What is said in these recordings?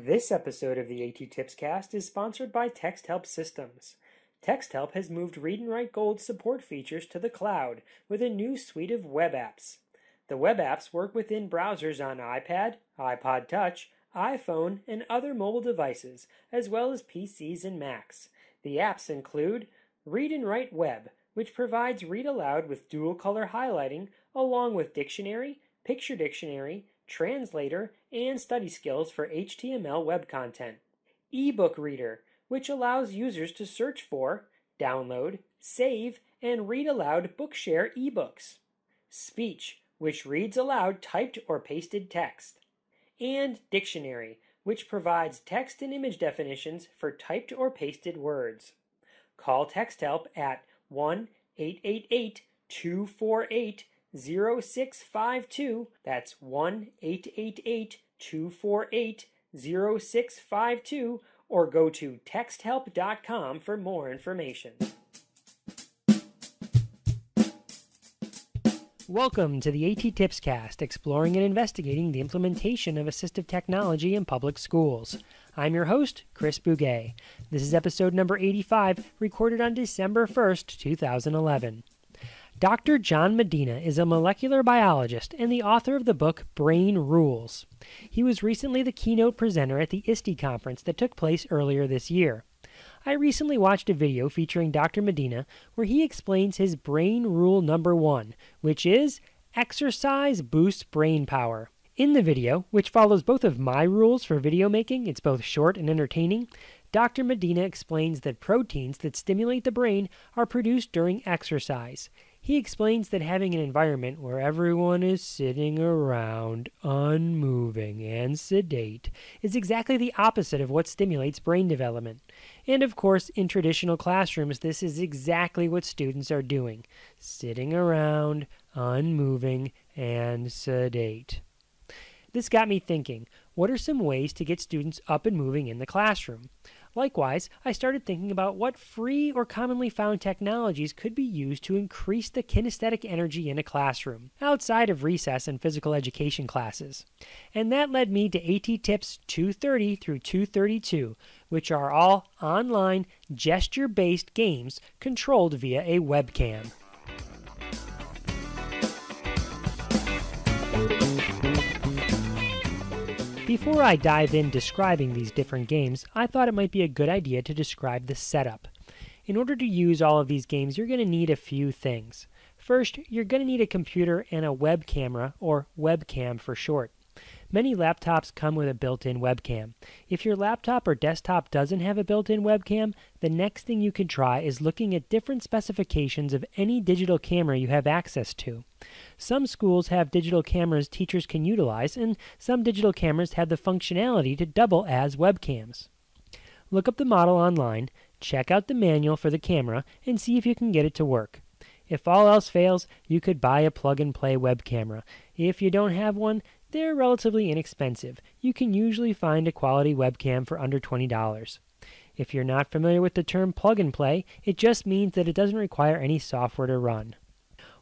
This episode of the AT Tips Cast is sponsored by TextHelp Systems. TextHelp has moved Read and Write Gold support features to the cloud with a new suite of web apps. The web apps work within browsers on iPad, iPod Touch, iPhone, and other mobile devices, as well as PCs and Macs. The apps include Read and Write Web, which provides read aloud with dual color highlighting, along with dictionary, picture dictionary, translator, and study skills for HTML web content. eBook Reader, which allows users to search for, download, save, and read aloud Bookshare ebooks. Speech, which reads aloud typed or pasted text. And Dictionary, which provides text and image definitions for typed or pasted words. Call TextHelp at 1 888 248 0652. That's 1 888 248 0652 or go to texthelp.com for more information. Welcome to the AT Tips Cast, exploring and investigating the implementation of assistive technology in public schools. I'm your host, Chris Bugaj. This is episode number 85, recorded on December 1st, 2011. Dr. John Medina is a molecular biologist and the author of the book Brain Rules. He was recently the keynote presenter at the ISTE conference that took place earlier this year. I recently watched a video featuring Dr. Medina where he explains his brain rule number one, which is exercise boosts brain power. In the video, which follows both of my rules for video making, it's both short and entertaining, Dr. Medina explains that proteins that stimulate the brain are produced during exercise. He explains that having an environment where everyone is sitting around, unmoving, and sedate is exactly the opposite of what stimulates brain development. And of course, in traditional classrooms, this is exactly what students are doing sitting around, unmoving, and sedate. This got me thinking what are some ways to get students up and moving in the classroom? Likewise, I started thinking about what free or commonly found technologies could be used to increase the kinesthetic energy in a classroom, outside of recess and physical education classes. And that led me to AT Tips 230 through 232, which are all online, gesture based games controlled via a webcam. Before I dive in describing these different games, I thought it might be a good idea to describe the setup. In order to use all of these games, you're going to need a few things. First, you're going to need a computer and a web camera, or webcam for short. Many laptops come with a built-in webcam. If your laptop or desktop doesn't have a built-in webcam, the next thing you can try is looking at different specifications of any digital camera you have access to. Some schools have digital cameras teachers can utilize, and some digital cameras have the functionality to double as webcams. Look up the model online, check out the manual for the camera, and see if you can get it to work. If all else fails, you could buy a plug and play web camera. If you don't have one, they're relatively inexpensive. You can usually find a quality webcam for under $20. If you're not familiar with the term plug and play, it just means that it doesn't require any software to run.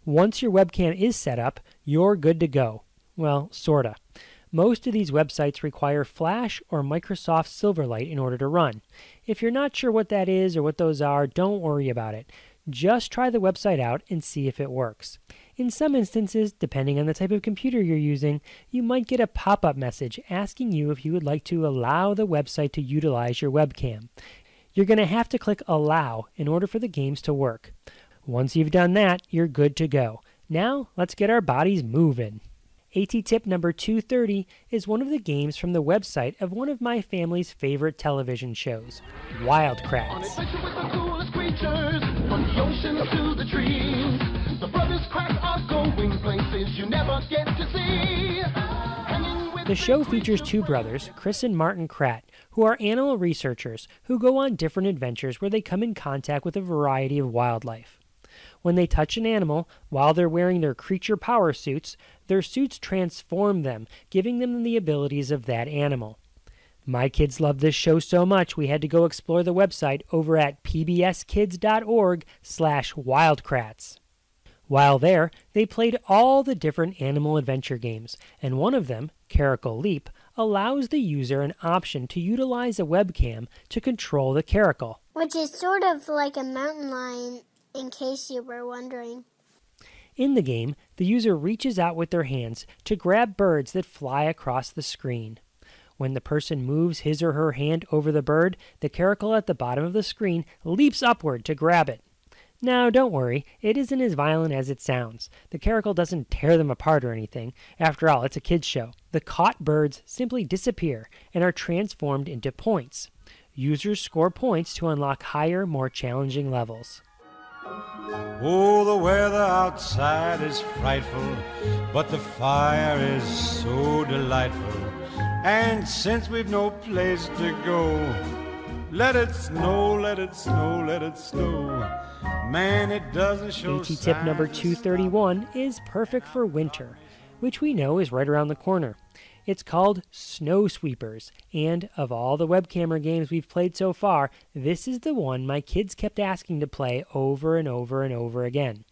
Once your webcam is set up, you're good to go. Well, sorta. Most of these websites require Flash or Microsoft Silverlight in order to run. If you're not sure what that is or what those are, don't worry about it. Just try the website out and see if it works. In some instances, depending on the type of computer you're using, you might get a pop up message asking you if you would like to allow the website to utilize your webcam. You're going to have to click Allow in order for the games to work. Once you've done that, you're good to go. Now, let's get our bodies moving. AT tip number 230 is one of the games from the website of one of my family's favorite television shows, Wild Kratts. The show features two brothers, Chris and Martin Kratt, who are animal researchers who go on different adventures where they come in contact with a variety of wildlife. When they touch an animal while they're wearing their creature power suits, their suits transform them, giving them the abilities of that animal. My kids love this show so much we had to go explore the website over at pbskids.org/wildkratts. While there, they played all the different animal adventure games, and one of them, Caracal Leap, allows the user an option to utilize a webcam to control the caracal. Which is sort of like a mountain lion, in case you were wondering. In the game, the user reaches out with their hands to grab birds that fly across the screen. When the person moves his or her hand over the bird, the caracal at the bottom of the screen leaps upward to grab it. Now, don't worry, it isn't as violent as it sounds. The caracal doesn't tear them apart or anything. After all, it's a kid's show. The caught birds simply disappear and are transformed into points. Users score points to unlock higher, more challenging levels. Oh, the weather outside is frightful, but the fire is so delightful. And since we've no place to go, let it snow, let it snow, let it snow. Man, it doesn't show. AT tip number 231 is perfect for winter, which we know is right around the corner. It's called Snow Sweepers, and of all the web camera games we've played so far, this is the one my kids kept asking to play over and over and over again.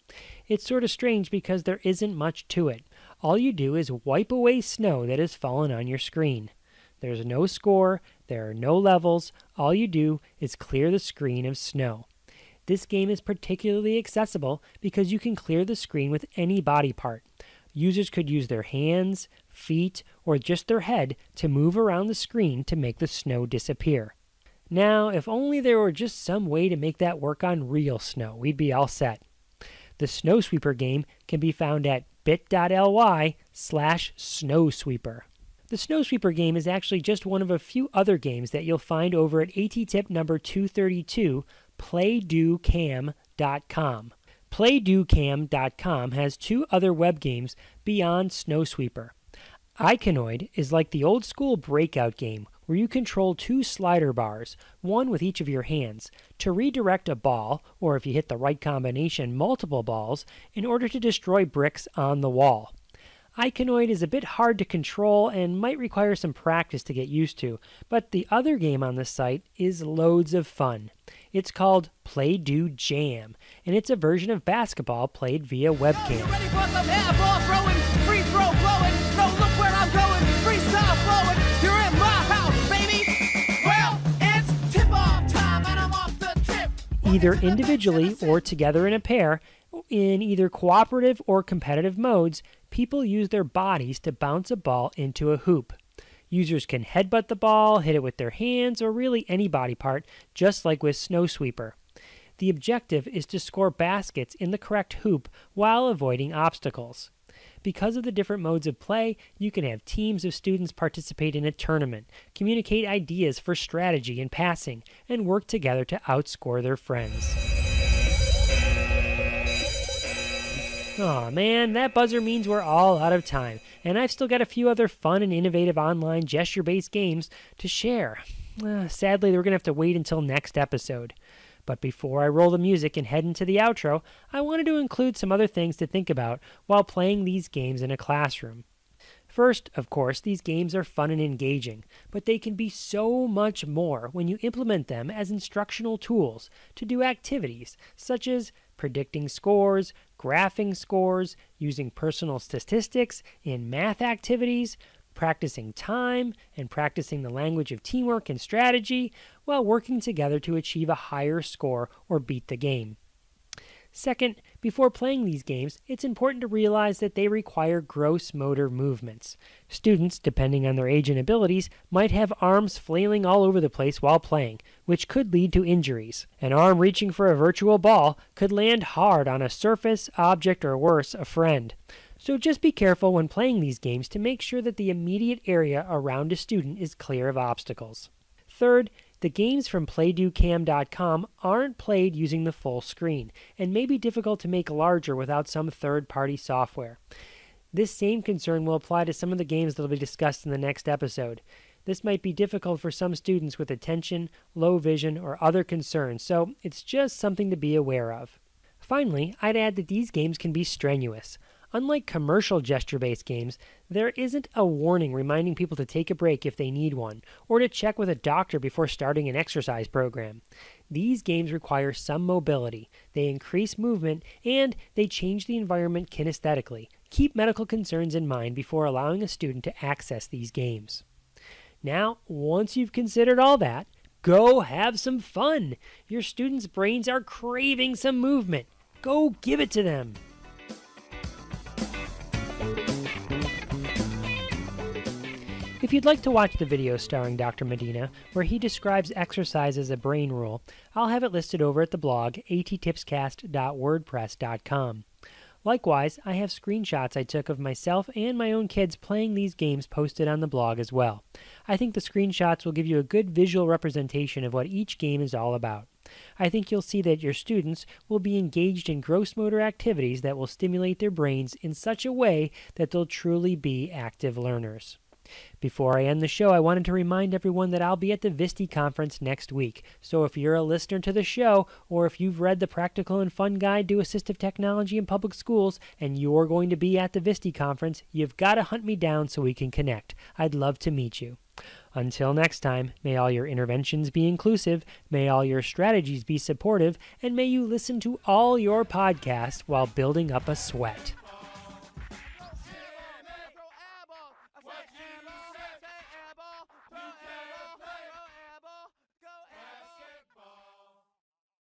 It's sort of strange because there isn't much to it. All you do is wipe away snow that has fallen on your screen. There's no score, there are no levels, all you do is clear the screen of snow. This game is particularly accessible because you can clear the screen with any body part. Users could use their hands, feet, or just their head to move around the screen to make the snow disappear. Now, if only there were just some way to make that work on real snow, we'd be all set. The Snow Sweeper game can be found at bit.ly slash snowsweeper. The Snow Sweeper game is actually just one of a few other games that you'll find over at AT-tip number 232, playdocam.com. PlayDoCam.com has two other web games beyond Snowsweeper. Iconoid is like the old school breakout game where you control two slider bars, one with each of your hands, to redirect a ball, or if you hit the right combination, multiple balls, in order to destroy bricks on the wall. Iconoid is a bit hard to control and might require some practice to get used to, but the other game on the site is loads of fun. It's called Play Do Jam, and it's a version of basketball played via webcam. Either individually or together in a pair, in either cooperative or competitive modes, people use their bodies to bounce a ball into a hoop. Users can headbutt the ball, hit it with their hands, or really any body part, just like with Snow Sweeper. The objective is to score baskets in the correct hoop while avoiding obstacles. Because of the different modes of play, you can have teams of students participate in a tournament, communicate ideas for strategy and passing, and work together to outscore their friends. Aw oh, man, that buzzer means we're all out of time, and I've still got a few other fun and innovative online gesture based games to share. Uh, sadly, we're going to have to wait until next episode. But before I roll the music and head into the outro, I wanted to include some other things to think about while playing these games in a classroom. First, of course, these games are fun and engaging, but they can be so much more when you implement them as instructional tools to do activities such as predicting scores, graphing scores, using personal statistics in math activities, practicing time, and practicing the language of teamwork and strategy while working together to achieve a higher score or beat the game. Second, before playing these games, it's important to realize that they require gross motor movements. Students, depending on their age and abilities, might have arms flailing all over the place while playing, which could lead to injuries. An arm reaching for a virtual ball could land hard on a surface, object, or worse, a friend. So just be careful when playing these games to make sure that the immediate area around a student is clear of obstacles. Third, the games from PlayDoCam.com aren't played using the full screen and may be difficult to make larger without some third party software. This same concern will apply to some of the games that will be discussed in the next episode. This might be difficult for some students with attention, low vision, or other concerns, so it's just something to be aware of. Finally, I'd add that these games can be strenuous. Unlike commercial gesture based games, there isn't a warning reminding people to take a break if they need one, or to check with a doctor before starting an exercise program. These games require some mobility, they increase movement, and they change the environment kinesthetically. Keep medical concerns in mind before allowing a student to access these games. Now, once you've considered all that, go have some fun. Your students' brains are craving some movement. Go give it to them. You'd like to watch the video starring Dr. Medina, where he describes exercise as a brain rule, I'll have it listed over at the blog attipscast.wordpress.com. Likewise, I have screenshots I took of myself and my own kids playing these games posted on the blog as well. I think the screenshots will give you a good visual representation of what each game is all about. I think you'll see that your students will be engaged in gross motor activities that will stimulate their brains in such a way that they'll truly be active learners. Before I end the show, I wanted to remind everyone that I'll be at the VSTE conference next week. So if you're a listener to the show, or if you've read the Practical and Fun Guide to Assistive Technology in Public Schools, and you're going to be at the VSTE conference, you've got to hunt me down so we can connect. I'd love to meet you. Until next time, may all your interventions be inclusive, may all your strategies be supportive, and may you listen to all your podcasts while building up a sweat.